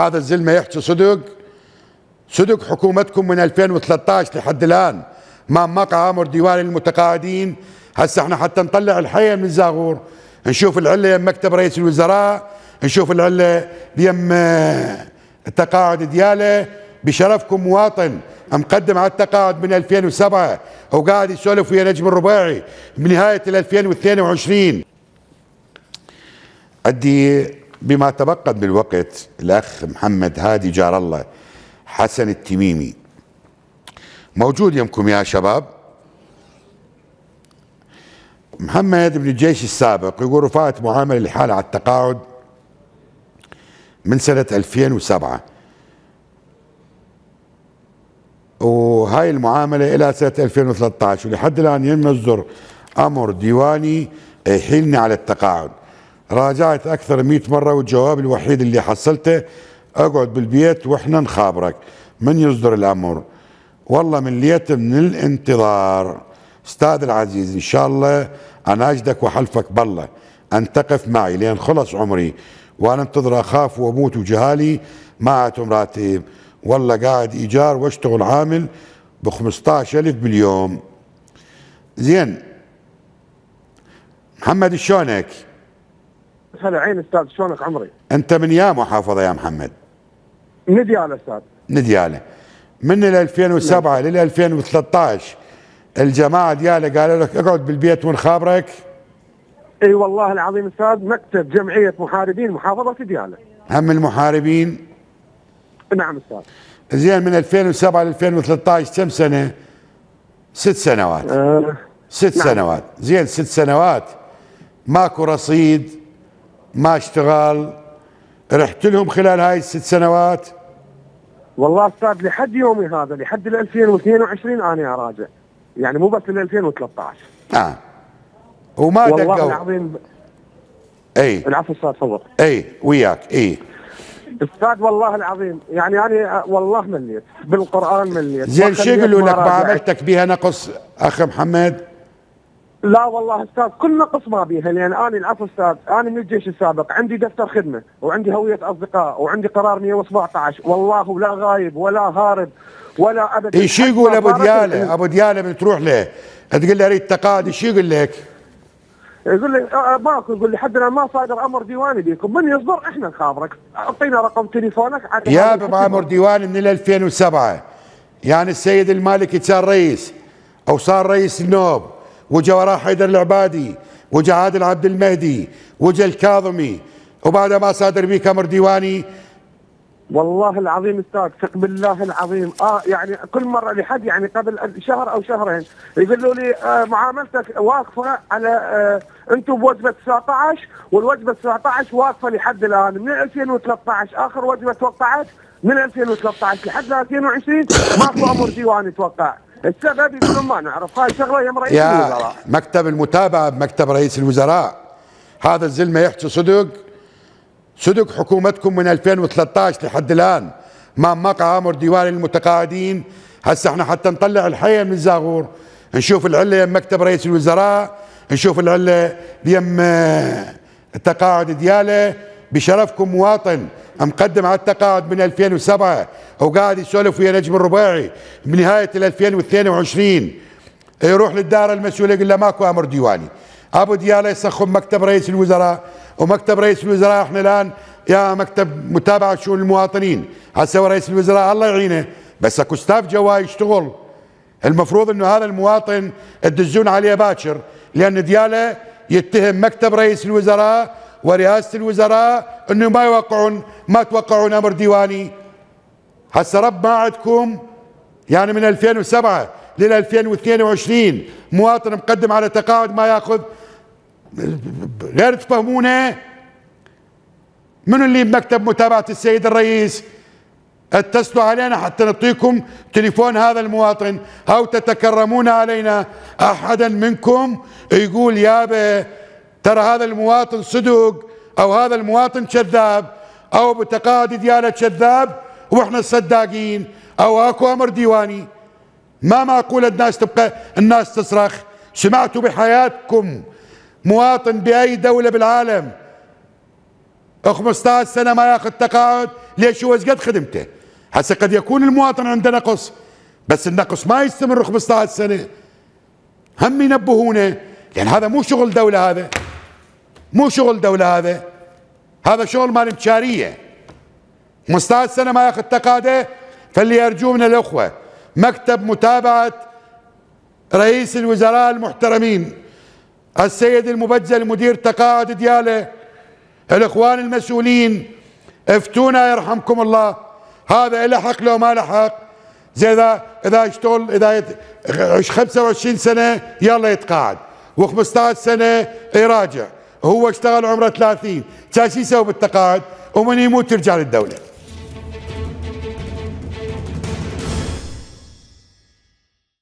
هذا الزلمة يحكي صدق. صدق حكومتكم من 2013 لحد الآن. ما مقع أمر ديوان المتقاعدين. هسه إحنا حتى نطلع الحيه من الزاغور نشوف العلة يم مكتب رئيس الوزراء. نشوف العلة بيم التقاعد دياله. بشرفكم مواطن. مقدم على التقاعد من 2007 وقاعد يسولف ويا نجم الرباعي. بنهايه 2022 عندي بما تبقى من الوقت الأخ محمد هادي جار الله حسن التميمي. موجود يمكم يا شباب؟ محمد بن الجيش السابق يقول رفعت معاملة الحاله على التقاعد من سنة 2007 وهاي المعاملة إلى سنة 2013 ولحد الآن ينصدر أمر ديواني يحيلني على التقاعد. راجعت أكثر من 100 مرة والجواب الوحيد اللي حصلته أقعد بالبيت وإحنا نخابرك. من يصدر الأمر؟ والله من ليت من الانتظار. أستاذ العزيز إن شاء الله اناشدك وحلفك بالله. أن تقف معي لين خلص عمري. وأنا انتظر أخاف وأموت وجهالي ما عاتم راتب. والله قاعد إيجار وأشتغل عامل ب 15000 باليوم. زين. محمد شلونك؟ هلا عين أستاذ شلونك عمري؟ أنت من يا محافظه يا محمد؟ ندياله أستاذ. ندياله من ال 2007 لل 2013 الجماعة دياله قالوا لك اقعد بالبيت ونخابرك إي والله العظيم أستاذ مكتب جمعية محاربين محافظة دياله هم المحاربين؟ نعم أستاذ. زين من 2007 ل 2013 كم سنة؟ ست سنوات. أه ست نعم. سنوات. زين ست سنوات. ماكو رصيد. ما اشتغل رحت لهم خلال هاي الست سنوات. والله أستاذ لحد يومي هذا لحد ال 2022 أنا اراجع يعني مو بس ل 2013 آه. وما والله دقوا. العظيم. ب- إي. العفو أستاذ تفضل. إي وياك إي. أستاذ والله العظيم يعني أنا والله مليت بالقرآن مليت زين شو يقولوا لك. معاملتك بها نقص أخ محمد؟ لا والله أستاذ كل نقص ما بيها لأن أنا العفو أستاذ أنا من الجيش السابق عندي دفتر خدمة وعندي هوية أصدقاء وعندي قرار 117 والله لا غايب ولا هارب ولا ابدا اي شو حتى يقول أبو ديالة الحين. أبو ديالة من تروح له تقول له أريد تقاعد شو يقول لك؟ يقول لي آه، ماكو يقول لي حد الان ما صادر أمر ديواني بيكم من يصدر إحنا نخابرك أعطينا رقم تليفونك يا هذا بمامور الحكومة. ديوان من 2007 يعني السيد المالكي صار رئيس أو صار رئيس النوب وجا وراه حيدر العبادي وجا عادل عبد المهدي وجا الكاظمي وبعد ما صادر بيك أمر ديواني. والله العظيم أستاذ ثق بالله العظيم. آه يعني كل مرة لحد يعني قبل شهر أو شهرين يقولوا لي آه معاملتك واقفة على آه أنتم بوجبة 19 والوجبة 19 واقفة لحد الآن. من 2013 آخر وجبة توقعت من 2013 لحد 2020 ماكو أمر ديواني توقع. السبب يقولون ما نعرف. هاي شغلة يم رئيس يا الوزراء. مكتب المتابعة بمكتب رئيس الوزراء. هذا الزلمة يحكي صدق. صدق حكومتكم من 2013 لحد الآن ما مقع أمر ديوان المتقاعدين. هسه إحنا حتى نطلع الحيه من الزاغور. نشوف العلة يم مكتب رئيس الوزراء نشوف العلة بيم آه، التقاعد دياله. بشرفكم مواطن مقدم على التقاعد من 2007 وقاعد يسولف ويا نجم الرباعي بنهايه 2022 يروح للدار المسؤولة يقول له ماكو أمر ديواني. أبو دياله يسخن مكتب رئيس الوزراء ومكتب رئيس الوزراء إحنا الآن يا مكتب متابعة شؤون المواطنين. هسه رئيس الوزراء الله يعينه بس أكو ستاف جوا يشتغل. المفروض إنه هذا المواطن تدزون عليه باكر لأن دياله يتهم مكتب رئيس الوزراء ورئاسة الوزراء إنه ما يوقعون ما توقعون أمر ديواني. هسه رب ما عندكم يعني من 2007 لل 2022 مواطن مقدم على تقاعد ما يأخذ غير تفهمونه. من اللي بمكتب متابعة السيد الرئيس؟ اتصلوا علينا حتى نعطيكم تليفون هذا المواطن. أو تتكرمون علينا. أحدا منكم يقول يابا ترى هذا المواطن صدق أو هذا المواطن كذاب أو بتقاعد دياله كذاب وإحنا الصداقين أو أكو أمر ديواني. ما معقول الناس تبقى الناس تصرخ؟ سمعتوا بحياتكم مواطن بأي دولة بالعالم؟ 15 سنة ما ياخذ تقاعد ليش هو قد خدمته؟ هسه قد يكون المواطن عنده نقص بس النقص ما يستمر 15 سنة. هم ينبهونه لأن هذا مو شغل دولة هذا. مو شغل دولة هذا. هذا شغل مال امشاريه 15 سنة ما ياخذ تقاعده فاللي يرجو من الأخوة. مكتب متابعة رئيس الوزراء المحترمين. السيد المبجل مدير تقاعد ديالة. الإخوان المسؤولين. افتونا يرحمكم الله. هذا له حق لو ما له حق. زي اذا إذا اشتغل إذا يت... 25 سنة يلا يتقاعد. و15 سنة يراجع. هو اشتغل عمره 30 كان شو يسوي بالتقاعد ومن يموت ترجع للدوله